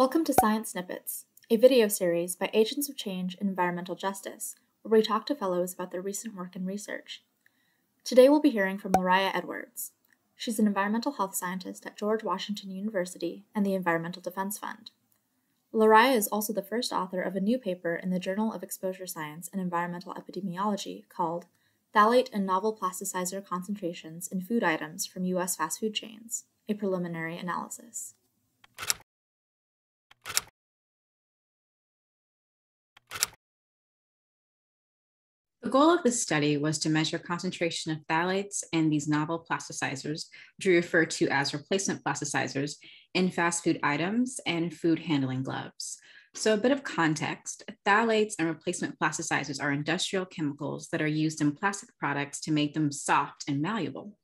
Welcome to Science Snippets, a video series by Agents of Change in Environmental Justice, where we talk to fellows about their recent work and research. Today we'll be hearing from Lariah Edwards. She's an environmental health scientist at George Washington University and the Environmental Defense Fund. Lariah is also the first author of a new paper in the Journal of Exposure Science and Environmental Epidemiology called Phthalate and Novel Plasticizer Concentrations in Food Items from U.S. Fast Food Chains, a Preliminary Analysis. The goal of this study was to measure concentration of phthalates and these novel plasticizers, which we refer to as replacement plasticizers, in fast food items and food handling gloves. So, a bit of context phthalates and replacement plasticizers are industrial chemicals that are used in plastic products to make them soft and malleable.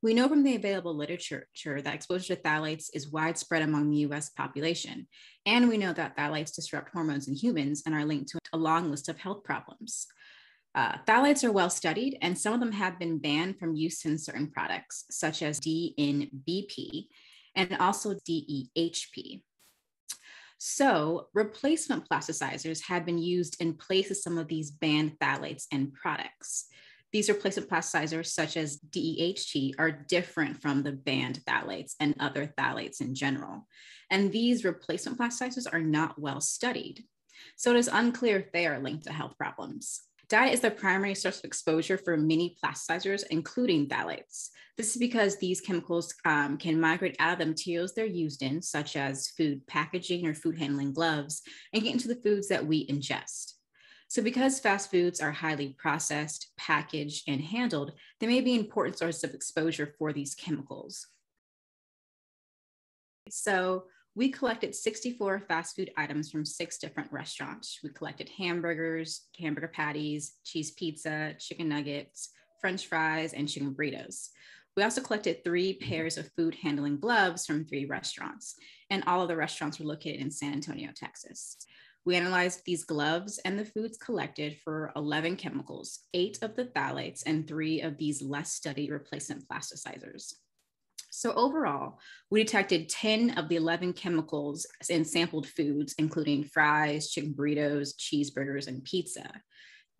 We know from the available literature that exposure to phthalates is widespread among the US population. And we know that phthalates disrupt hormones in humans and are linked to a long list of health problems. Uh, phthalates are well studied, and some of them have been banned from use in certain products, such as DNBP and also DEHP. So, replacement plasticizers have been used in place of some of these banned phthalates and products. These replacement plasticizers, such as DEHT, are different from the banned phthalates and other phthalates in general. And these replacement plasticizers are not well studied. So, it is unclear if they are linked to health problems. Diet is the primary source of exposure for many plasticizers, including phthalates. This is because these chemicals um, can migrate out of the materials they're used in, such as food packaging or food handling gloves, and get into the foods that we ingest. So, because fast foods are highly processed, packaged, and handled, they may be important sources of exposure for these chemicals. So, we collected 64 fast food items from six different restaurants. We collected hamburgers, hamburger patties, cheese pizza, chicken nuggets, french fries, and chicken burritos. We also collected three pairs of food handling gloves from three restaurants, and all of the restaurants were located in San Antonio, Texas. We analyzed these gloves and the foods collected for 11 chemicals, eight of the phthalates, and three of these less studied replacement plasticizers. So overall, we detected 10 of the 11 chemicals in sampled foods, including fries, chicken burritos, cheeseburgers, and pizza.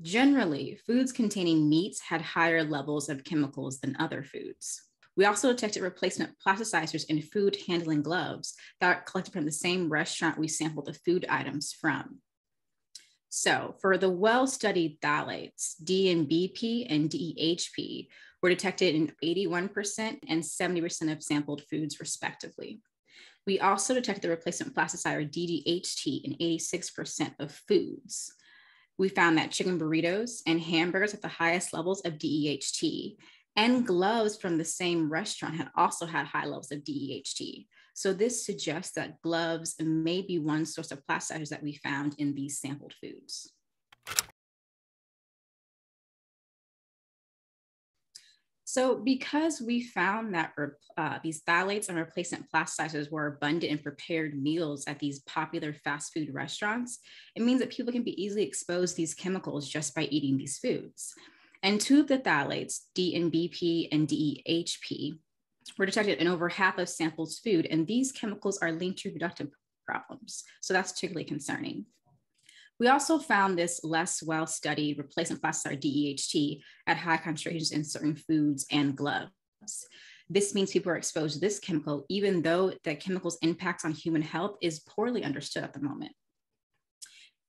Generally, foods containing meats had higher levels of chemicals than other foods. We also detected replacement plasticizers in food handling gloves that are collected from the same restaurant we sampled the food items from. So for the well-studied phthalates, DNBP and DEHP, were detected in 81% and 70% of sampled foods, respectively. We also detected the replacement plasticizer DEHT in 86% of foods. We found that chicken burritos and hamburgers at the highest levels of DEHT and gloves from the same restaurant had also had high levels of DEHT. So this suggests that gloves may be one source of plasticizers that we found in these sampled foods. So because we found that uh, these phthalates and replacement plasticizers were abundant in prepared meals at these popular fast food restaurants, it means that people can be easily exposed to these chemicals just by eating these foods. And two of the phthalates, DNBP and DEHP, were detected in over half of samples food, and these chemicals are linked to reproductive problems. So that's particularly concerning. We also found this less well-studied replacement plasticizer DEHT at high concentrations in certain foods and gloves. This means people are exposed to this chemical, even though the chemical's impacts on human health is poorly understood at the moment.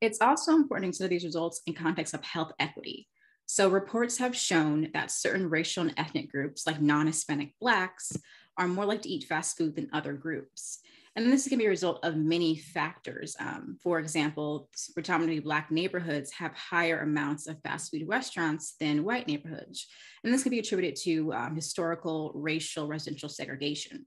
It's also important to consider these results in context of health equity. So reports have shown that certain racial and ethnic groups, like non-Hispanic Blacks, are more likely to eat fast food than other groups. And this can be a result of many factors. Um, for example, predominantly Black neighborhoods have higher amounts of fast food restaurants than white neighborhoods. And this can be attributed to um, historical, racial, residential segregation.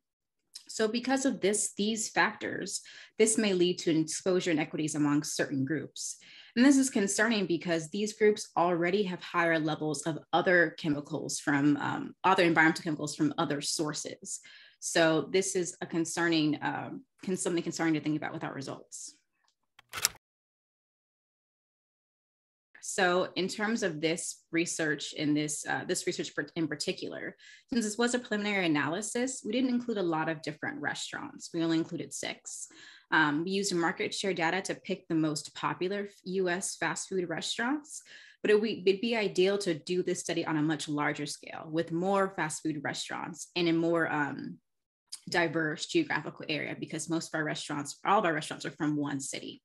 So because of this, these factors, this may lead to an exposure inequities among certain groups. And this is concerning because these groups already have higher levels of other chemicals from um, other environmental chemicals from other sources. So this is a concerning, um, something concerning to think about with our results. So in terms of this research in this, uh, this research in particular, since this was a preliminary analysis, we didn't include a lot of different restaurants. We only included six. Um, we used market share data to pick the most popular US fast food restaurants, but it would be ideal to do this study on a much larger scale with more fast food restaurants and in more um, diverse geographical area because most of our restaurants, all of our restaurants are from one city.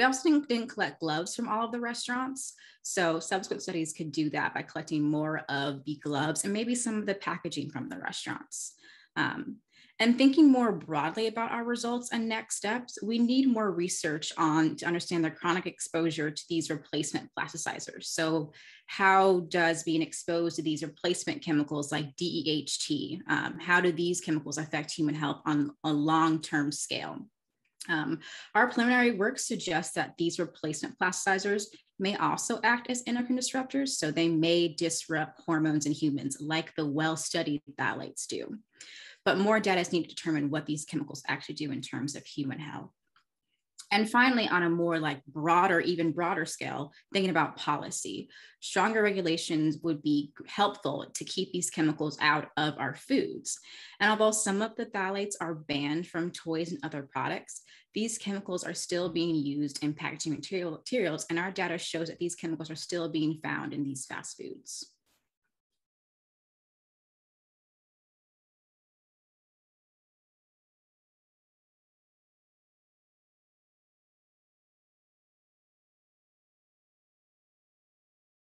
We also didn't, didn't, collect gloves from all of the restaurants. So subsequent studies could do that by collecting more of the gloves and maybe some of the packaging from the restaurants. Um, and thinking more broadly about our results and next steps, we need more research on to understand the chronic exposure to these replacement plasticizers. So how does being exposed to these replacement chemicals like DEHT, um, how do these chemicals affect human health on a long-term scale? Um, our preliminary work suggests that these replacement plasticizers may also act as endocrine disruptors, so they may disrupt hormones in humans like the well-studied phthalates do but more data is needed to determine what these chemicals actually do in terms of human health. And finally, on a more like broader, even broader scale, thinking about policy, stronger regulations would be helpful to keep these chemicals out of our foods. And although some of the phthalates are banned from toys and other products, these chemicals are still being used in packaging material, materials, and our data shows that these chemicals are still being found in these fast foods.